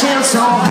chance on